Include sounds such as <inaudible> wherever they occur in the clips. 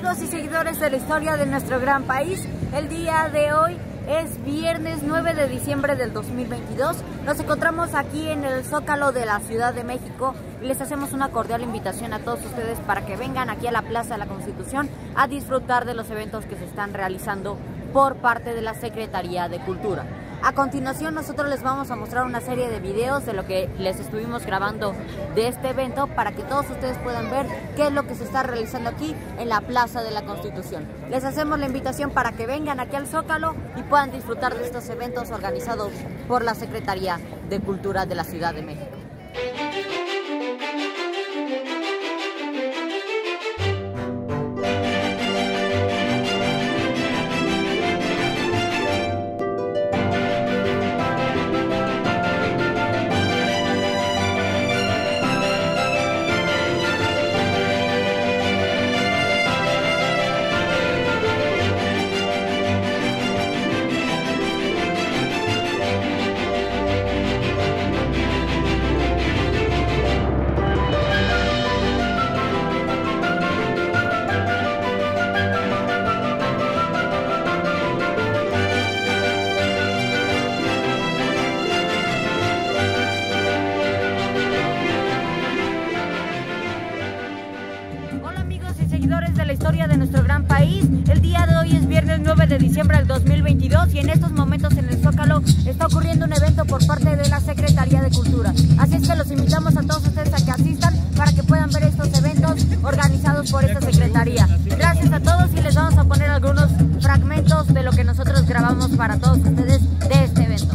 amigos y seguidores de la historia de nuestro gran país. El día de hoy es viernes 9 de diciembre del 2022. Nos encontramos aquí en el Zócalo de la Ciudad de México y les hacemos una cordial invitación a todos ustedes para que vengan aquí a la Plaza de la Constitución a disfrutar de los eventos que se están realizando por parte de la Secretaría de Cultura. A continuación nosotros les vamos a mostrar una serie de videos de lo que les estuvimos grabando de este evento para que todos ustedes puedan ver qué es lo que se está realizando aquí en la Plaza de la Constitución. Les hacemos la invitación para que vengan aquí al Zócalo y puedan disfrutar de estos eventos organizados por la Secretaría de Cultura de la Ciudad de México. De la historia de nuestro gran país. El día de hoy es viernes 9 de diciembre del 2022 y en estos momentos en el Zócalo está ocurriendo un evento por parte de la Secretaría de Cultura. Así es que los invitamos a todos ustedes a que asistan para que puedan ver estos eventos organizados por esta Secretaría. Gracias a todos y les vamos a poner algunos fragmentos de lo que nosotros grabamos para todos ustedes de este evento.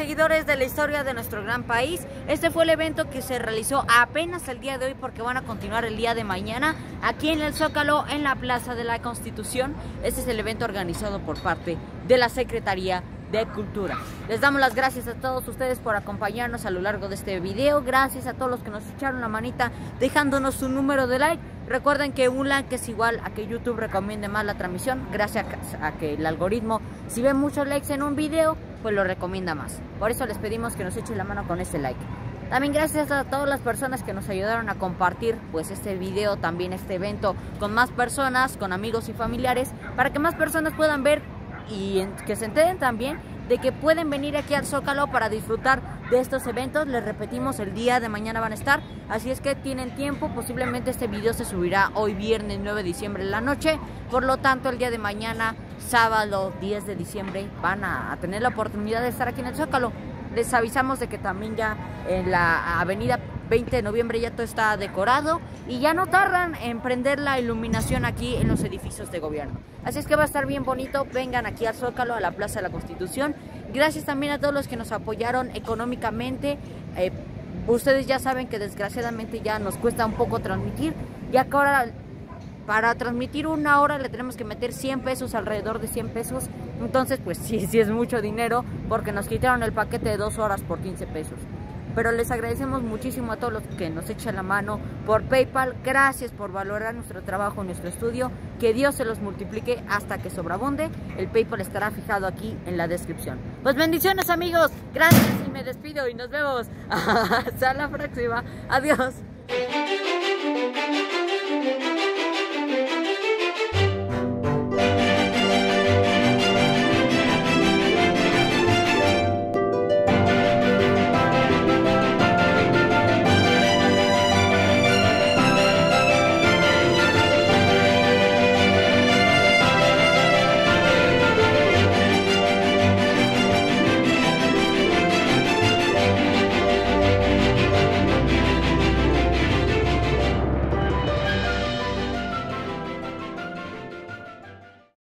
Seguidores de la historia de nuestro gran país, este fue el evento que se realizó apenas el día de hoy porque van a continuar el día de mañana aquí en el Zócalo, en la Plaza de la Constitución. Este es el evento organizado por parte de la Secretaría de Cultura. Les damos las gracias a todos ustedes por acompañarnos a lo largo de este video. Gracias a todos los que nos echaron la manita dejándonos su número de like. Recuerden que un like es igual a que YouTube recomiende más la transmisión. Gracias a que el algoritmo, si ve muchos likes en un video, pues lo recomienda más. Por eso les pedimos que nos echen la mano con ese like. También gracias a todas las personas que nos ayudaron a compartir pues este video, también este evento con más personas, con amigos y familiares, para que más personas puedan ver y que se enteren también de que pueden venir aquí al Zócalo para disfrutar de estos eventos. Les repetimos, el día de mañana van a estar, así es que tienen tiempo. Posiblemente este video se subirá hoy viernes 9 de diciembre en la noche. Por lo tanto, el día de mañana, sábado 10 de diciembre, van a, tener la oportunidad de estar aquí en el Zócalo. Les avisamos de que también ya en la avenida 20 de noviembre ya todo está decorado y ya no tardan en prender la iluminación aquí en los edificios de gobierno. Así es que va a estar bien bonito, vengan aquí al Zócalo, a la Plaza de la Constitución. Gracias también a todos los que nos apoyaron económicamente. Eh, ustedes ya saben que desgraciadamente ya nos cuesta un poco transmitir, ya que ahora para transmitir una hora le tenemos que meter 100 pesos, alrededor de 100 pesos. Entonces, pues sí, sí es mucho dinero porque nos quitaron el paquete de dos horas por 15 pesos. Pero les agradecemos muchísimo a todos los que nos echan la mano por PayPal. Gracias por valorar nuestro trabajo, nuestro estudio. Que Dios se los multiplique hasta que sobrabunde. El PayPal estará fijado aquí en la descripción. Pues bendiciones amigos. Gracias y me despido y nos vemos. <laughs> Hasta la próxima. Adiós.